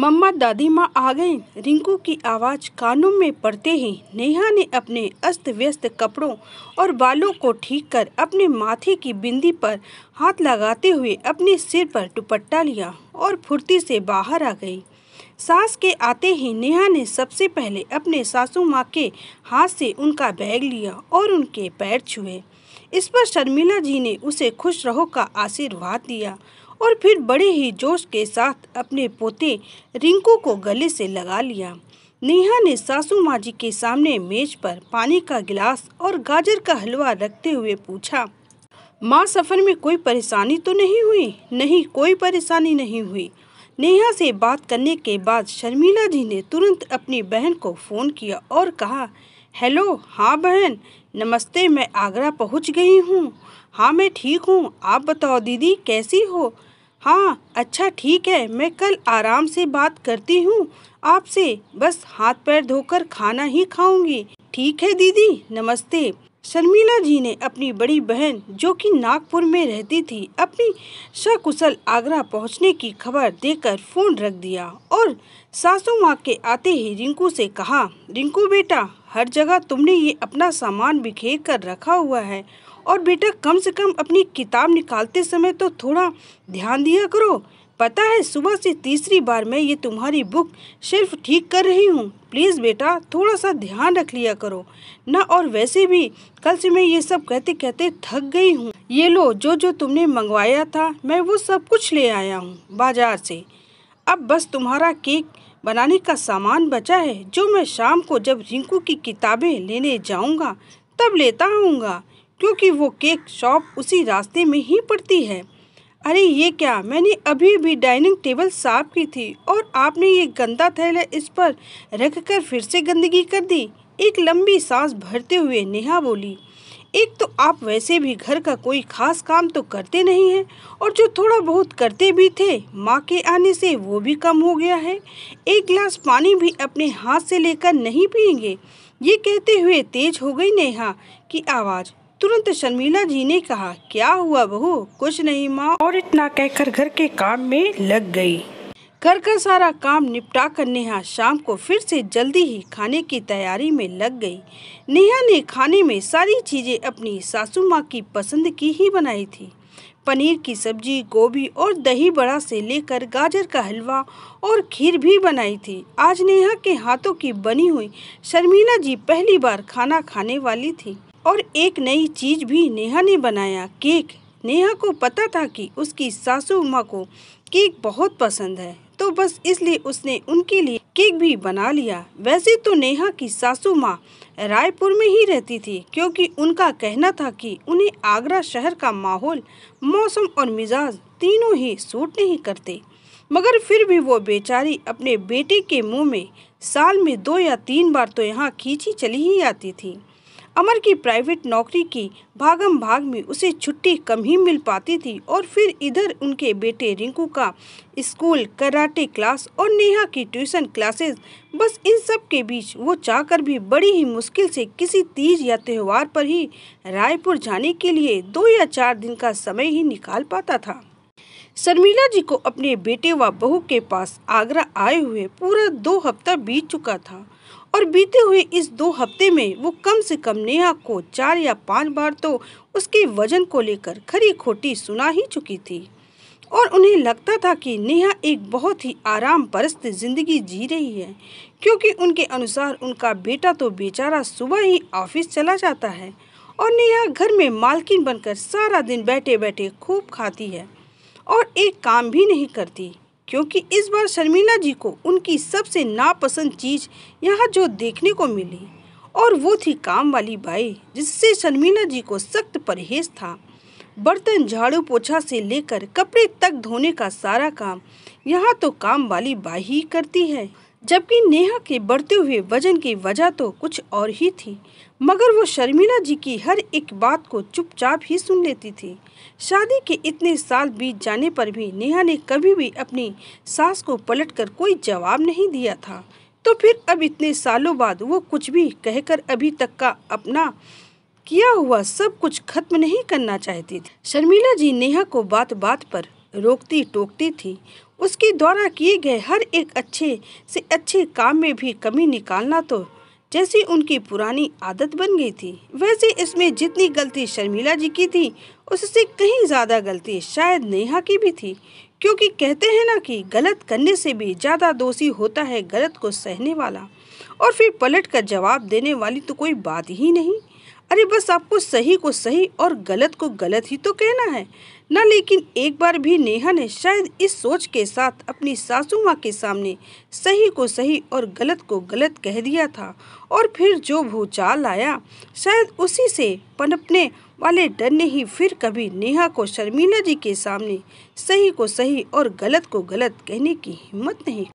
मम्मा दादी माँ आ गई। रिंकू की आवाज़ कानों में पड़ते ही नेहा ने अपने अस्त व्यस्त कपड़ों और बालों को ठीक कर अपने माथे की बिंदी पर हाथ लगाते हुए अपने सिर पर दुपट्टा लिया और फुर्ती से बाहर आ गई। सास के आते ही नेहा ने सबसे पहले अपने सासू माँ के हाथ से उनका बैग लिया और उनके पैर छुए। इस पर शर्मिला जी ने उसे खुश रहो का आशीर्वाद दिया और फिर बड़े ही जोश के साथ अपने पोते रिंकू को गले से लगा लिया। नेहा ने सासू माँ जी के सामने मेज पर पानी का गिलास और गाजर का हलवा रखते हुए पूछा, माँ, सफ़र में कोई परेशानी तो नहीं हुई? नहीं, कोई परेशानी नहीं हुई। नेहा से बात करने के बाद शर्मिला जी ने तुरंत अपनी बहन को फ़ोन किया और कहा, हेलो हाँ बहन, नमस्ते, मैं आगरा पहुँच गई हूँ। हाँ मैं ठीक हूँ, आप बताओ दीदी, कैसी हो? हाँ अच्छा ठीक है, मैं कल आराम से बात करती हूँ आपसे। बस हाथ पैर धोकर खाना ही खाऊँगी। ठीक है दीदी? नमस्ते। शर्मिला जी ने अपनी बड़ी बहन, जो कि नागपुर में रहती थी, अपनी सकुशल आगरा पहुँचने की खबर देकर फ़ोन रख दिया और सासू माँ के आते ही रिंकू से कहा, रिंकू बेटा, हर जगह तुमने ये अपना सामान बिखेर कर रखा हुआ है और बेटा कम से कम अपनी किताब निकालते समय तो थोड़ा ध्यान दिया करो। पता है सुबह से तीसरी बार मैं ये तुम्हारी बुक सिर्फ़ ठीक कर रही हूँ। प्लीज़ बेटा थोड़ा सा ध्यान रख लिया करो। ना, और वैसे भी कल से मैं ये सब कहते कहते थक गई हूँ। ये लो जो जो तुमने मंगवाया था, मैं वो सब कुछ ले आया हूँ बाज़ार से। अब बस तुम्हारा केक बनाने का सामान बचा है, जो मैं शाम को जब रिंकू की किताबें लेने जाऊँगा, तब लेता आऊँगा। क्योंकि वो केक शॉप उसी रास्ते में ही पड़ती है। अरे, ये क्या? मैंने अभी भी डाइनिंग टेबल साफ़ की थी और आपने ये गंदा थैला इस पर रख कर फिर से गंदगी कर दी। एक लंबी सांस भरते हुए नेहा बोली, एक तो आप वैसे भी घर का कोई खास काम तो करते नहीं हैं और जो थोड़ा बहुत करते भी थे, माँ के आने से वो भी कम हो गया है। एक गिलास पानी भी अपने हाथ से लेकर नहीं पियेंगे। ये कहते हुए तेज हो गई नेहा की आवाज़। तुरंत शर्मिला जी ने कहा क्या हुआ बहू? कुछ नहीं माँ। और इतना कहकर घर के काम में लग गई। घर का सारा काम निपटा कर नेहा शाम को फिर से जल्दी ही खाने की तैयारी में लग गई। नेहा ने खाने में सारी चीज़ें अपनी सासू माँ की पसंद की ही बनाई थी। पनीर की सब्ज़ी गोभी और दही बड़ा से लेकर गाजर का हलवा और खीर भी बनाई थी। आज नेहा के हाथों की बनी हुई शर्मिला जी पहली बार खाना खाने वाली थी। और एक नई चीज़ भी नेहा ने बनाया, केक। नेहा को पता था कि उसकी सासू माँ को केक बहुत पसंद है तो बस इसलिए उसने उनके लिए केक भी बना लिया। वैसे तो नेहा की सासू माँ रायपुर में ही रहती थी, क्योंकि उनका कहना था कि उन्हें आगरा शहर का माहौल, मौसम और मिजाज तीनों ही सूट नहीं करते। मगर फिर भी वो बेचारी अपने बेटे के मुँह में साल में दो या तीन बार तो यहाँ खींची चली ही आती थी। अमर की प्राइवेट नौकरी की भागम भाग में उसे छुट्टी कम ही मिल पाती थी और फिर इधर उनके बेटे रिंकू का स्कूल, कराटे क्लास और नेहा की ट्यूशन क्लासेस, बस इन सब के बीच वो चाहकर भी बड़ी ही मुश्किल से किसी तीज या त्यौहार पर ही रायपुर जाने के लिए दो या चार दिन का समय ही निकाल पाता था। शर्मिला जी को अपने बेटे व बहू के पास आगरा आए हुए पूरा दो हफ़्ता बीत चुका था। और बीते हुए इस दो हफ़्ते में वो कम से कम नेहा को चार या पाँच बार तो उसके वज़न को लेकर खरी खोटी सुना ही चुकी थी। और उन्हें लगता था कि नेहा एक बहुत ही आराम परस्त ज़िंदगी जी रही है, क्योंकि उनके अनुसार उनका बेटा तो बेचारा सुबह ही ऑफ़िस चला जाता है और नेहा घर में मालकिन बनकर सारा दिन बैठे बैठे खूब खाती है और एक काम भी नहीं करती। क्योंकि इस बार शर्मिला जी को उनकी सबसे नापसंद चीज़ यहाँ जो देखने को मिली, और वो थी काम वाली बाई, जिससे शर्मिला जी को सख्त परहेज था। बर्तन झाड़ू पोछा से लेकर कपड़े तक धोने का सारा काम यहाँ तो काम वाली बाई ही करती है। जबकि नेहा के बढ़ते हुए वज़न की वजह तो कुछ और ही थी, मगर वो शर्मिला जी की हर एक बात को चुपचाप ही सुन लेती थी। शादी के इतने साल बीत जाने पर भी नेहा ने कभी भी अपनी सास को पलटकर कोई जवाब नहीं दिया था। तो फिर अब इतने सालों बाद वो कुछ भी कहकर अभी तक का अपना किया हुआ सब कुछ खत्म नहीं करना चाहती थी। शर्मिला जी नेहा को बात बात पर रोकती टोकती थी। उसके द्वारा किए गए हर एक अच्छे से अच्छे काम में भी कमी निकालना तो जैसी उनकी पुरानी आदत बन गई थी, वैसे इसमें जितनी गलती शर्मिला जी की थी, उससे कहीं ज़्यादा गलती शायद नेहा की भी थी। क्योंकि कहते हैं ना कि गलत करने से भी ज़्यादा दोषी होता है गलत को सहने वाला, और फिर पलट कर जवाब देने वाली तो कोई बात ही नहीं। अरे बस आपको सही को सही और गलत को गलत ही तो कहना है। न, लेकिन एक बार भी नेहा ने शायद इस सोच के साथ अपनी सासू माँ के सामने सही को सही और गलत को गलत कह दिया था और फिर जो भूचाल आया, शायद उसी से पनपने वाले डर ने ही फिर कभी नेहा को शर्मिला जी के सामने सही को सही और गलत को गलत कहने की हिम्मत नहीं